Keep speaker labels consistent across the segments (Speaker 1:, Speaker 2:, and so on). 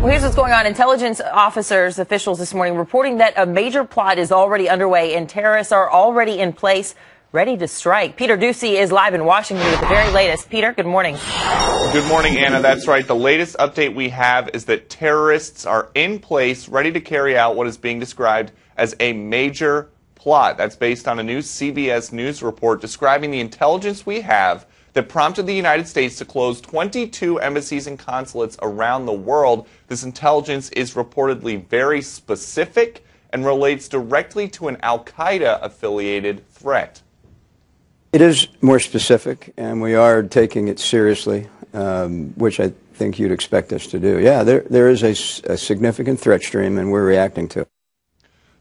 Speaker 1: Well, here's what's going on. Intelligence officers, officials this morning reporting that a major plot is already underway and terrorists are already in place, ready to strike. Peter Doocy is live in Washington with the very latest. Peter, good morning.
Speaker 2: Good morning, Anna. That's right. The latest update we have is that terrorists are in place, ready to carry out what is being described as a major plot. That's based on a new CBS News report describing the intelligence we have that prompted the United States to close 22 embassies and consulates around the world. This intelligence is reportedly very specific and relates directly to an Al Qaeda affiliated threat.
Speaker 3: It is more specific, and we are taking it seriously, um, which I think you'd expect us to do. Yeah, there, there is a, a significant threat stream, and we're reacting to it.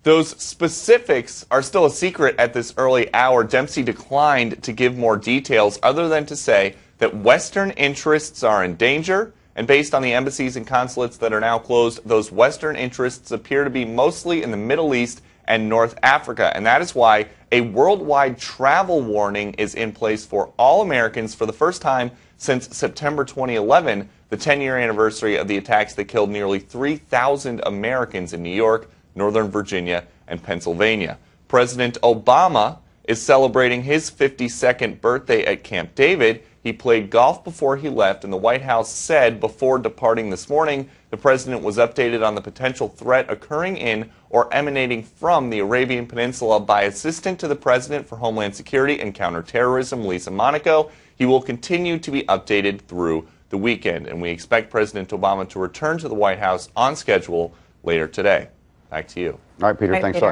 Speaker 2: Those specifics are still a secret at this early hour. Dempsey declined to give more details other than to say that Western interests are in danger. And based on the embassies and consulates that are now closed, those Western interests appear to be mostly in the Middle East and North Africa. And that is why a worldwide travel warning is in place for all Americans for the first time since September 2011, the 10 year anniversary of the attacks that killed nearly 3,000 Americans in New York, Northern Virginia, and Pennsylvania. President Obama is celebrating his 52nd birthday at Camp David. He played golf before he left, and the White House said before departing this morning the president was updated on the potential threat occurring in or emanating from the Arabian Peninsula by Assistant to the President for Homeland Security and Counterterrorism, Lisa Monaco. He will continue to be updated through the weekend, and we expect President Obama to return to the White House on schedule later today. Back to you.
Speaker 4: All right, Peter. Thanks, Peter.